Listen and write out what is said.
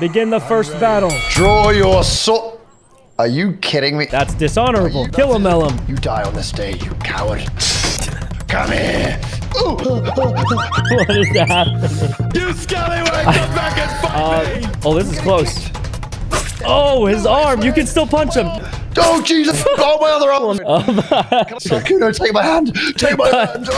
Begin the first battle. Draw your sword. Are you kidding me? That's dishonorable. Kill him, Elam. You die on this day, you coward. Come here. What is that? You scallywag, come back and fight uh, me! Oh, this is close. Oh, his arm. You can still punch him. Oh, Jesus. Oh, my other arm. Oh, um, Kuno, take my hand. Take my hand.